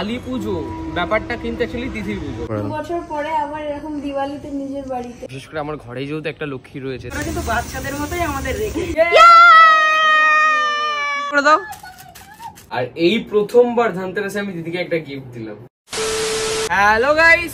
কালী পুজো ব্যাপারটা কিন্তু অ্যাকচুয়ালি তিথির পুজো। দু বছর পরে আবার এরকম দিওয়ালিতে নিজের বাড়িতে। বিশেষ করে আমার ঘরেই যেহেতু একটা লক্ষ্মী রয়েছে কিন্তু বাচ্চাদের মতোই আমাদের রেখে করে দাও। আর এই প্রথমবার ধনতেরাসে আমি দিদিকে একটা গিফট দিলাম। হ্যালো গাইস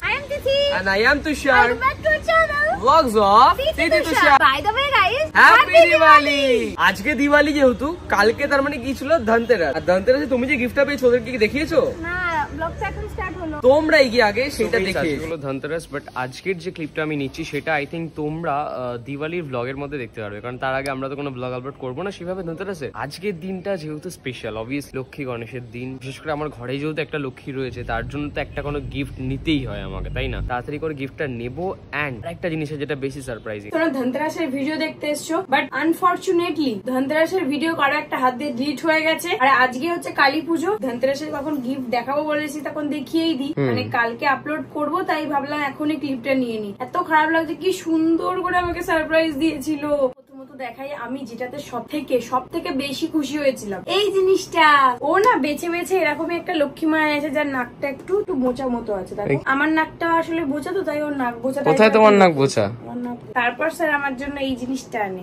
হ্যাপি দিওয়ালি আজকে দিওয়ালি যেহেতু কালকে তার মানে কি ছিল? ধনতেরাস। আর ধনতেরাসে তুমি যে গিফটটা পেয়েছ ওদেরকে কি দেখিয়েছো? না ব্লগটা এখন স্টার্ট হলো। তোমরা এগিয়ে আগে সেটা দেখে এগুলো ধনতেরাস বাট আজকের যে ক্লিপটা আমি নিচ্ছি সেটা আই থিঙ্ক তোমরা দিওয়ালির ব্লগের মধ্যে দেখতে পারবে। কারণ তার আগে আমরা তো কোনো ব্লগ আপলোড করব না সেভাবে ধনতেরাসে। আজকের দিনটা যেহেতু স্পেশাল অবভিয়াস লক্ষ্মী গণেশের দিন। বিশেষ করে আমার ঘরে যেহেতু একটা লক্ষ্মী রয়েছে তার জন্য তো একটা কোনো গিফট নিতেই হয় আমাকে তাই না? তাড়াতাড়ি করে গিফটটা নেব অ্যান্ড একটা জিনিসের যেটা বেশি সারপ্রাইজিং তোমরা ধনতেরাসের ভিডিও দেখতে এসছো বাট আনফরচুনেটলি ধনতেরাসের ভিডিও কারও একটা হাত দিয়ে ডিলিট হয়ে গেছে। আর আজকে হচ্ছে কালী পুজো ধনতেরাসের কখন গিফট দেখাবো বলেছি তখন দেখিয়েই দিই মানে কালকে আপলোড করব তাই ভাবলাম এখনই ক্লিপটা নিয়ে নি। এত খারাপ লাগছে কি সুন্দর করে আমাকে সারপ্রাইজ দিয়েছিল। প্রথমত দেখাই আমি যেটাতে সব থেকে সব থেকে বেশি খুশি হয়েছিলাম এই জিনিসটা। ও না বেছে বেছে এরকমই একটা লক্ষ্মী মা আছে যার নাকটা একটু একটু বোচা মতো আছে। আমার নাকটা আসলে বোচা তো তাই ওর নাক বোচা? বোঝা আমার না- তারপর স্যার আমার জন্য এই জিনিসটা আনে।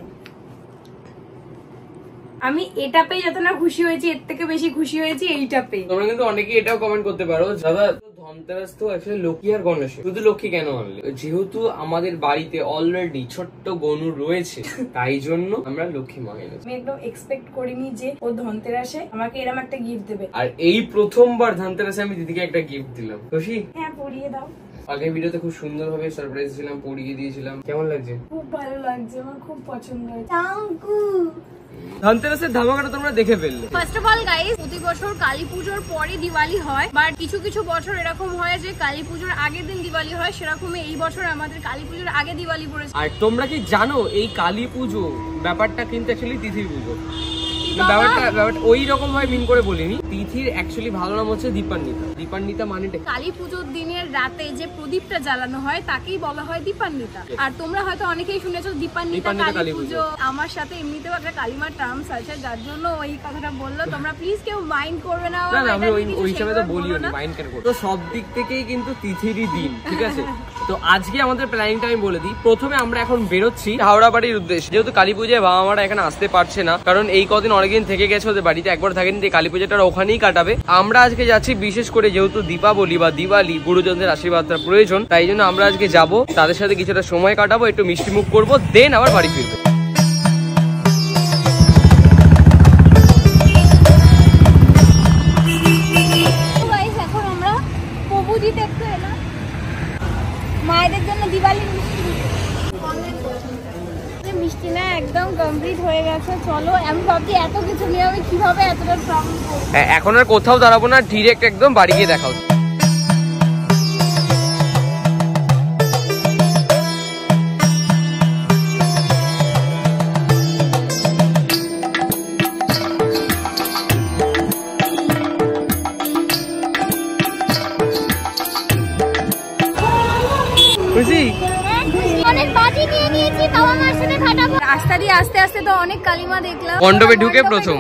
আমি এটা পেয়ে যত না খুশি হয়েছি এর থেকে বেশি খুশি হয়েছি এইটা পেয়ে। তোমরা কিন্তু অনেকেই এটাও কমেন্ট করতে পারো। দাদা ধনতেরাস তো অ্যাকচুয়ালি লক্ষ্মী আর গণেশ। শুধু লক্ষ্মী কেন আনলে? যেহেতু আমাদের বাড়িতে অলরেডি ছোট্ট গনু রয়েছে তাই জন্য আমরা লক্ষ্মী মা এনেছি। আমি একদম এক্সপেক্ট করিনি যে ও ধনতেরাসে আমাকে এরকম একটা গিফট দেবে। আর এই প্রথমবার ধনতেরাসে আমি দিদিকে একটা গিফট দিলাম। খুশি? হ্যাঁ পরিয়ে দাও। আগের ভিডিওতে খুব সুন্দরভাবে সারপ্রাইজ ছিলাম পড়িয়ে দিয়েছিলাম। কেমন লাগছে? খুব ভালো লাগছে আমার খুব পছন্দ হয়েছে। ধনতেরাসের ধামাকাটা তোমরা দেখে ফেললে। ফার্স্ট অফ অল গাইস প্রতি বছর কালী পুজোর পরে দিওয়ালি হয় বাট কিছু কিছু বছর এরকম হয় যে কালী পুজোর আগের দিন দিওয়ালি হয় সেরকমই এই বছর আমাদের কালী পুজোর আগে দিওয়ালি পড়েছে। আর তোমরা কি জানো এই কালী পুজো ব্যাপারটা কিন্তু অ্যাকচুয়ালি তিথির পুজো? ব্যাপারটা ব্যাপারটা ওই রকম ভাবে মিন করে বলিনি। তিথির অ্যাকচুয়ালি ভালো নাম হচ্ছে দীপান্বিতা। দীপান্বিতা মানেটা কালী পুজোর দিনের রাতে যে প্রদীপটা জ্বালানো হয় তাকেই বলা হয় দীপান্বিতা। আর তোমরা হয়তো অনেকেই শুনেছো দীপান্বিতা দীপান্বিতা কালী কালী পুজো। পুজো। আমার সাথে এমনিতেও একটা কালিমার টার্মস আছে যার জন্য ওই কথাটা বলল। তোমরা প্লিজ কেউ মাইন্ড করবে না না না আমি ওই ওই হিসাবে তো সেইভাবে বলিও না না। মাইন্ড কেন করব? তো সব দিক থেকেই কিন্তু তিথিরই দিন ঠিক আছে? তো আজকে আমাদের প্ল্যানিংটা আমি বলে দিই। প্রথমে আমরা এখন বেরোচ্ছি হাওড়া বাড়ির উদ্দেশ্যে। যেহেতু কালী পুজোয় বাবা মারা এখানে আসতে পারছে না কারণ এই কদিন অনেকদিন থেকে গেছে ওদের বাড়িতে, একবার থাকেনি যে কালী পুজোটা ওখানেই কাটাবে। আমরা আজকে যাচ্ছি বিশেষ করে যেহেতু দীপাবলি বা দিওয়ালি, গুরুজনদের আশীর্বাদটা প্রয়োজন, তাই জন্য আমরা আজকে যাব, তাদের সাথে কিছুটা সময় কাটাবো, একটু মিষ্টি মুখ করব দেন আবার বাড়ি ফিরবো। এখন আর কোথাও দাঁড়াবো না ডিরেক্ট একদম বাড়ি গিয়ে দেখা হচ্ছে। খুশি? অনেক নিয়ে নিয়েছি তাও আমার সাথে খাটাবো রাস্তা দিয়ে আস্তে আস্তে তো অনেক কালিমা দেখলাম। মণ্ডপে ঢুকে প্রথম।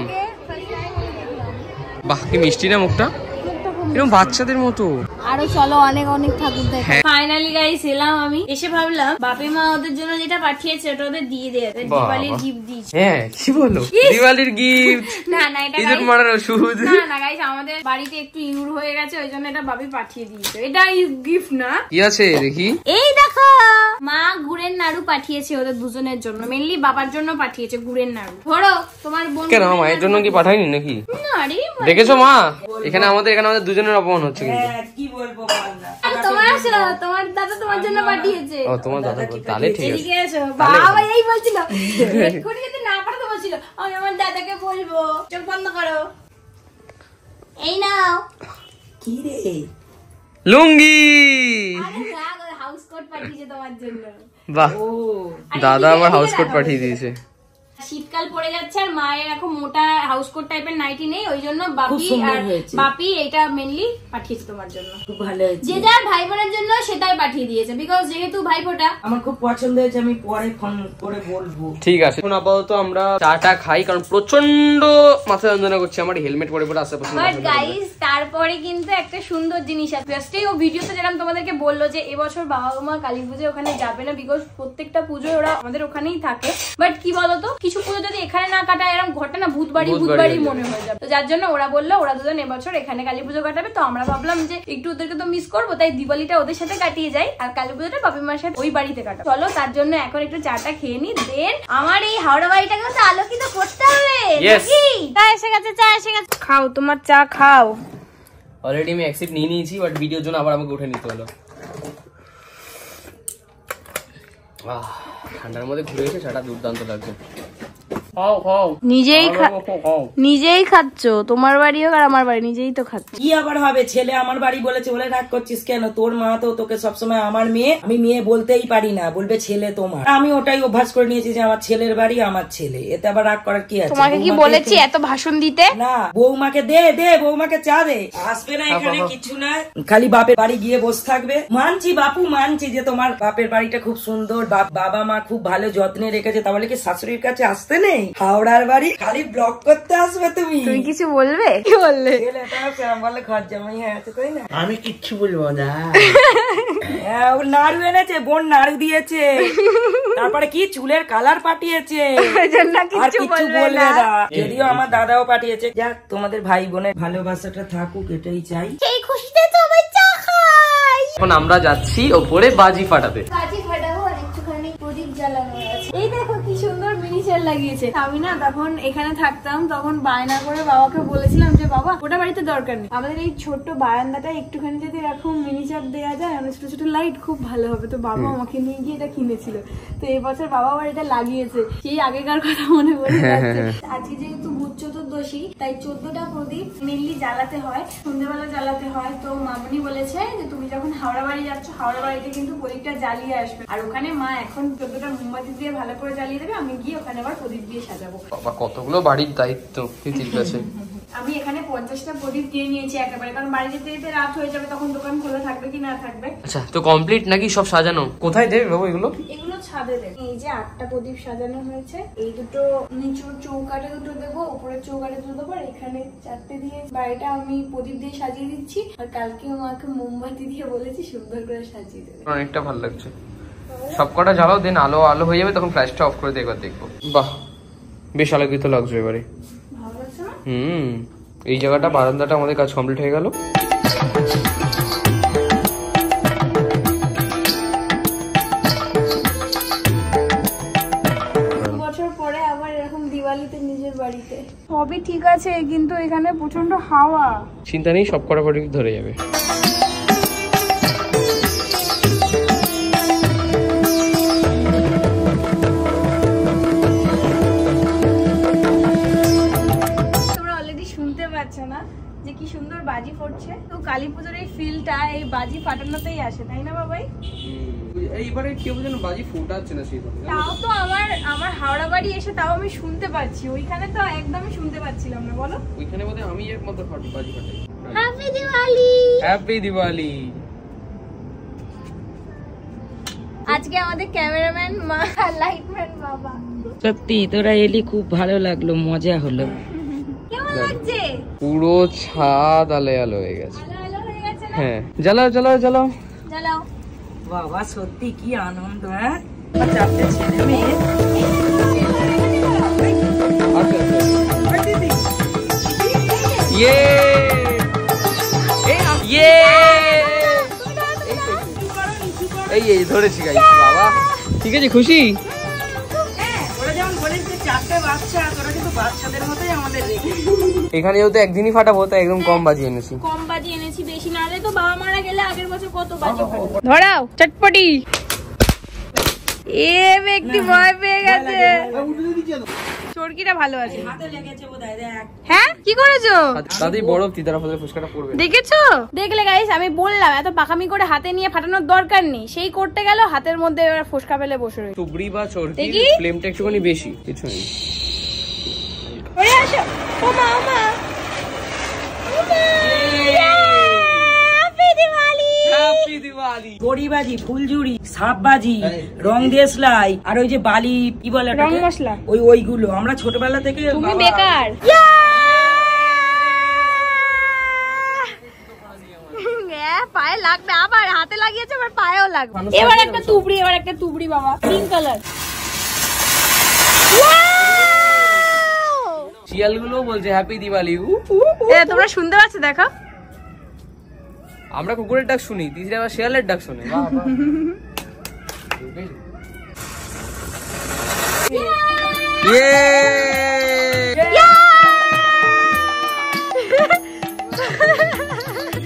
বাহ কি মিষ্টি না মুখটা? এরকম বাচ্চাদের মতো। আরও চলো অনেক অনেক ঠাকুর দেখ। হ্যাঁ। ফাইনালি গাইস এলাম আমি। এসে ভাবলাম বাপে মা ওদের জন্য যেটা পাঠিয়েছে ওটা ওদের দিয়ে দে ওদের বাবা। দিওয়ালির গিফট দিয়েছে। হ্যাঁ কি বলো? দিওয়ালির গিফট না না এটা ইঁদুর মারার ওষুধ। না না গাইস আমাদের বাড়িতে একটু ইঁদুর হয়ে গেছে ওই জন্য এটা বাবি পাঠিয়ে দিয়েছে। এটা গিফট না। কি আছে দেখি? এই দেখো। মা গুড়ের নাড়ু পাঠিয়েছে ওদের দুজনের জন্য মেনলি বাবার জন্য পাঠিয়েছে গুড়ের নাড়ু। ধরো তোমার বোন কেন গুড়ের মায়ের জন্য কি পাঠায়নি নাকি? না রে, দেখেছ মা? এখানে আমাদের এখানে আমাদের দুজনের অপমান হচ্ছে কিন্তু। কি বলব বল? না আর তোমার আসো তোমার দাদা তোমার জন্য পাঠিয়েছে। ও তোমার দাদা তাহলে ঠিক আছে এদিকে এসো। বাবা এই বলছিল এক্ষুনি যদি না পাঠাতে বলছিল। আমি আমার দাদাকে বলব চোখ বন্ধ করো। এই নাও। কি রে? লুঙ্গি! হাউস কোট পাঠিয়েছে তোমার জন্য। বাহ। দাদা আবার হাউস কোট পাঠিয়ে দিয়েছে। শীতকাল পড়ে যাচ্ছে আর মায়ের এখন মোটা হাউস কোট টাইপের নাইটি নেই ওই জন্য বাপি আর বাপি এটা মেনলি পাঠিয়েছে তোমার জন্য। খুব ভালো হয়েছে। যে যার ভাই বোনের জন্য সেটাই পাঠিয়ে দিয়েছে বিকজ যেহেতু ভাইফোঁটা আমার খুব পছন্দ হয়েছে আমি পরে ফোন করে বলব। ঠিক আছে। এখন আপাতত আমরা চাটা খাই কারণ প্রচণ্ড মাথা যন্ত্রণা করছে আমার হেলমেট পরে পরে আশেপাশে বাট গাইস তারপরে কিন্তু একটা সুন্দর জিনিস আছে। ফার্স্টেই ও ভিডিওতে যেরকম তোমাদেরকে বলল যে এবছর বাবা মা কালী পুজো ওখানে যাবে না বিকজ প্রত্যেকটা পুজো ওরা আমাদের ওখানেই থাকে। বাট কি বলতো? কিছু পুজো যদি এখানে না কাটায় এরকম ঘটে না ভূতবাড়ি ভূতবাড়ি ভূতবাড়ি হয়ে মনে হয়ে যাবে। তো যার জন্য ওরা বলল ওরা দুজন এবছর এখানে কালী পুজো কাটাবে। তো আমরা ভাবলাম যে একটু ওদেরকে তো মিস করব তাই দিওয়ালিটা ওদের সাথে কাটিয়ে যাই আর কালী পুজোটা বাপি মার সাথে ওই বাড়িতে কাটাবো। চলো তার জন্য এখন একটু চাটা খেয়ে নি দেন আমার এই হাওড়া বাড়িটাকে তো আলোকিত করতে হবে. চা এসে গেছে চা এসে গেছে। খাও তোমার চা খাও। অলরেডি আমি অ্যাকসেপ্ট নিয়ে নিয়েছি বাট ভিডিওর জন্য আবার আমাকে উঠে নিতে হলো। ঠান্ডার মধ্যে ঘুরে এসে সেটা দুর্দান্ত লাগছে। খাও খাও। নিজেই খাচ্ছ তোমার বাড়ি হোক আর আমার বাড়ি নিজেই তো খাচ্ছ। কি আবার হবে? ছেলে আমার বাড়ি বলেছে বলে রাগ করছিস কেন? তোর মা তো তোকে সবসময় আমার মেয়ে আমি মেয়ে বলতেই পারি না বলবে ছেলে তোমার। আমি ওটাই অভ্যাস করে নিয়েছি যে আমার ছেলের বাড়ি আমার ছেলে এতে আবার রাগ করার কি আছে? তোমাকে কি বলেছি এত ভাষণ দিতে? না বৌমাকে দে দে বৌমাকে চা দে। আসবে না এখানে কিছু না। খালি বাপের বাড়ি গিয়ে বসে থাকবে। মানছি বাপু মানছি যে তোমার বাপের বাড়িটা খুব সুন্দর বাপ- বাবা মা খুব ভালো যত্নে রেখেছে। তাহলে কি শাশুড়ির কাছে আসতে নেই? হাওড়ার বাড়ি খালি ব্লক করতে আসবে তুমি। তুমি কিছু বলবে? কি বললে? বলে ঘর জামাই হয়ে আছে তাই না? আমি কিচ্ছু বলব না। হ্যাঁ, ও নাড়ু এনেছে বোন নাড়ু দিয়েছে। তারপরে কি চুলের কালার পাঠিয়েছে। জন্য আর কিছু বলবে বলবে না। না। যদিও আমার দাদাও পাঠিয়েছে। যাক তোমাদের ভাই বোনের ভালোবাসাটা থাকুক এটাই চাই। সেই খুশিতে তো আমি চা খাই। এখন আমরা যাচ্ছি ওপরে বাজি ফাটাতে। বাজি ফাটাবো আর একটুখানি প্রদীপ জ্বালানো আছে। এই দেখো কি লাগিয়েছে। আমি না তখন এখানে থাকতাম তখন বায়না করে বাবাকে বলেছিলাম যে বাবা ওটা বাড়িতে দরকার নেই। আমাদের এই ছোট্ট বারান্দাটা একটুখানি যদি এরকম মিনিচার দেওয়া যায় মানে ছোট ছোট লাইট খুব ভালো হবে। তো বাবা আমাকে নিয়ে গিয়ে এটা কিনেছিল। তো এবছর বাবা আবার এটা লাগিয়েছে। সেই আগেকার কথা মনে পড়ে যাচ্ছে। আজকে যেহেতু ভূত চতুর্দশী তাই চোদ্দটা প্রদীপ মেনলি জ্বালাতে হয়। সন্ধ্যেবেলা জ্বালাতে হয়। তো মামনি বলেছে যে তুমি যখন হাওড়া বাড়ি যাচ্ছ হাওড়া বাড়িতে কিন্তু প্রদীপটা জ্বালিয়ে আসবে। আর ওখানে মা এখন চোদ্দটা মোমবাতি দিয়ে ভালো করে জ্বালিয়ে দেবে। আমি গিয়ে ওখানে আবার প্রদীপ দিয়ে সাজাবো। বাবা কতগুলো বাড়ির দায়িত্ব তিতির কাছে? আমি এখানে পঞ্চাশটা প্রদীপ দিয়ে নিয়েছি একেবারে কারণ বাড়ি যেতে যেতে রাত হয়ে যাবে তখন দোকান খোলা থাকবে কি না থাকবে। আচ্ছা তো কমপ্লিট নাকি সব সাজানো? কোথায় দেবে বাবু এগুলো? এগুলো ছাদে দেবে। এই যে আটটা প্রদীপ সাজানো হয়েছে এই দুটো নিচুর চৌকাটে দুটো দেবো উপরের চৌকাটে দুটো দেবো আর এখানে চারটে দিয়ে বাড়িটা আমি প্রদীপ দিয়ে সাজিয়ে দিচ্ছি। আর কালকে মাকে মোমবাতি দিয়ে বলেছি সুন্দর করে সাজিয়ে দেবে। অনেকটা ভালো লাগছে। সব কটা জ্বালাও দেন আলো আলো হয়ে যাবে তখন ফ্ল্যাশটা অফ করে দিয়ে একবার দেখব। বাহ বেশ আলোকিত লাগছে এবারে। হুম এই জায়গাটা বারান্দাটা আমাদের কাজ কমপ্লিট হয়ে গেল। সবই ঠিক আছে কিন্তু এখানে প্রচণ্ড হাওয়া। চিন্তা নেই সব কটা প্রদীপ ধরে যাবে। বাজি ফুটছে। তো কালী পুজোর এই ফিলটা এই বাজি ফাটানোতেই আসে তাই না বাবাই? এইবারে কেউ যেন বাজি ফোটাচ্ছে না সেই তাও তো আমার আমার হাওড়া বাড়ি এসে তাও আমি শুনতে পাচ্ছি। ওইখানে তো একদমই শুনতে পাচ্ছিলাম না বলো। ওইখানে বোধহয় আমি একমাত্র ফাটি বাজি ফাটাই। হ্যাপি দিওয়ালি হ্যাপি দিওয়ালি আজকে আমাদের ক্যামেরাম্যান মা লাইটম্যান বাবা। সত্যি তোরা এলি খুব ভালো লাগল মজা হলো। কেমন লাগছে? পুরো ছাদ আলে আলো হয়ে গেছে হয়ে হ্যাঁ জ্বালাও জ্বালাও জ্বালাও জ্বালাও বাবা সত্যি কি আনন্দ হ্যাঁ চারটে ছেলে মেয়ে আচ্ছা আচ্ছা ওই দিদি ইয়ে এই ইয়ে এই এই ধরেছি গাই বাবা ঠিক আছে খুশি বলিস যে চারটে বাচ্চা তোরা কিন্তু বাচ্চাদের মতোই আমাদের রেখে এখানে যেহেতু একদিনই ফাটাবো তাই একদম কম বাজি এনেছি কম বাজি এনেছি বেশি নাহলে তো বাবা মারা গেলে আগের বছর কত বাজি ধরাও চটপটি এ ব্যক্তি ভয় পেয়ে গেছে চরকিটা ভালো আছে। হাতে লেগেছে বোধহয় দেখ। হ্যাঁ? কি করেছ? তাতেই বরফ তিতারা ফলের ফুচকাটা পড়বে দেখেছ? দেখলে গাইস আমি বললাম এত পাকামি করে হাতে নিয়ে ফাটানোর দরকার নেই। সেই করতে গেল হাতের মধ্যে এবার ফোসকা ফেলে বসে রয়েছে তুবড়ি বা চরকির ফ্লেমটা একটুখানি বেশি কিছু নেই। ওরে আসো। ও মা। ও মা ও মা হ্যাপি দিওয়ালি হ্যাপি দিওয়ালি বড়িবাজি ফুলঝুরি সাপবাজি রং দেশলাই আর ওই যে বালি কি বলে রং মশলা। ওই ওইগুলো। আমরা ছোটবেলা থেকে তুমি বেকার। হ্যাঁ, পায়ে লাগবে আবার। হাতে লাগিয়েছে আবার পায়েও লাগবে। এবার একটা তুবড়ি এবার একটা তুবড়ি বাবা। পিঙ্ক কালার শিয়ালগুলো বলছে হ্যাপি দিওয়ালি। তোমরা শুনতে পাচ্ছ? দেখো। আমরা কুকুরের ডাক শুনি তিসরে আবার শেয়ালের ডাক শুনে বাহ।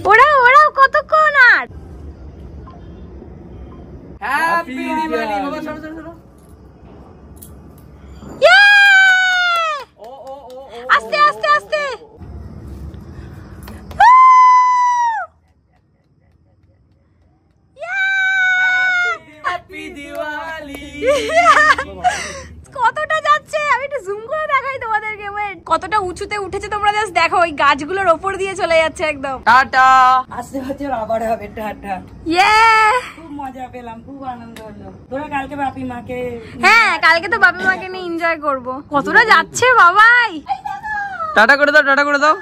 ওরাও ওরাও কতক্ষণ আর? হ্যাপি দিওয়ালি বাবা সরো সরো সরো ও ও ও ও আস্তে আস্তে আস্তে হ্যাপি দিওয়ালি কতটা যাচ্ছে আমি একটু জুম করে দেখাই তোমাদেরকে wait। কতটা উঁচুতে উঠেছে তোমরা জাস্ট দেখো ওই গাছগুলোর ওপর দিয়ে চলে যাচ্ছে একদম। টাটা। আসতে বছর আবার হবে টাটা। ইয়ে খুব মজা পেলাম খুব আনন্দ হলো। তোরা কালকে বাপি মাকে হ্যাঁ কালকে তো বাপি মাকে নিয়ে এনজয় করব। কতটা যাচ্ছে বাবাই! টাটা করে দাও টাটা করে দাও।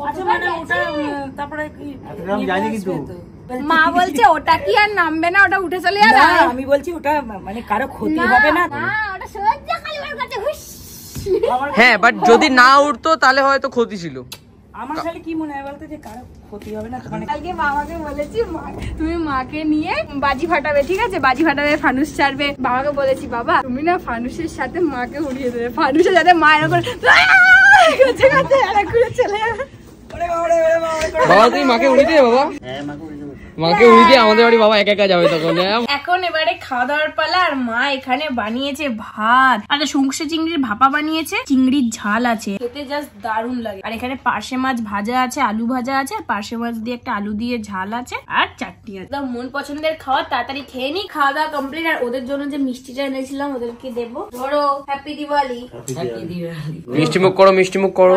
আচ্ছা মানে ওটা উম, তারপরে জানি কিন্তু। মা বলছে ওটা কি আর নামবে না ওটা উঠে চলে যাবে? আমি বলছি ওটা মানে কারও ক্ষতি হবে না তো? না ওটা সোজা কালিমার কাছে হুস আমার হ্যাঁ বাট যদি না উঠতো তাহলে হয়তো ক্ষতি ছিল। আমার খালি কি মনে হয় বলতো যে কারও ক্ষতি হবে না? মানে কালকে বাবাকে বলেছি তুমি মাকে নিয়ে বাজি ফাটাবে ঠিক আছে? বাজি ফাটাবে ফানুস ছাড়বে। বাবাকে বলেছি বাবা তুমি না ফানুসের সাথে মাকে উড়িয়ে দেবে। ফানুসের সাথে মা এরকম করে করছে করছে এরকম করে চলে বাবা, তুমি মাকে উড়িয়ে দিয়ে বাবা। মাকে উড়িয়ে দিয়ে আমাদের বাড়ি বাবা একা একা যাবে তখন হ্যাঁ? এখন এবারে খাওয়া দাওয়ার পালা আর মা এখানে বানিয়েছে ভাত। আর সঙ্গসে চিংড়ির ভাপা বানিয়েছে চিংড়ির ঝাল আছে। খেতে জাস্ট দারুণ লাগে। আর এখানে পার্শে মাছ ভাজা আছে আলু ভাজা আছে আর পার্শে মাছ দিয়ে একটা আলু দিয়ে ঝাল আছে আর চাটনি আছে। একদম মন পছন্দের খাওয়া তাড়াতাড়ি খেয়ে নি খাওয়া দাওয়া কমপ্লিট আর ওদের জন্য যে মিষ্টিটা এনেছিলাম ওদেরকে দেবো। ধরো হ্যাপি দিওয়ালি Happy দিওয়ালি। মিষ্টি মুখ করো মিষ্টি মুখ করো।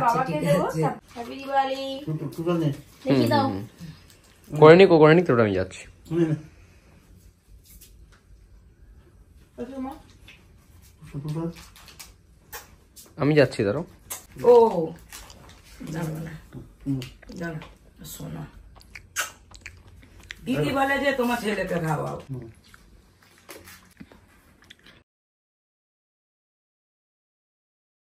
বাবাকে দেবো। হ্যাপি দিওয়ালি দেখি দাও। করে নি করে নি তোটা আমি যাচ্ছি আমি যাচ্ছি ধরো। ও দিদি বলে যে তোমার ছেলেকে খাওয়াও।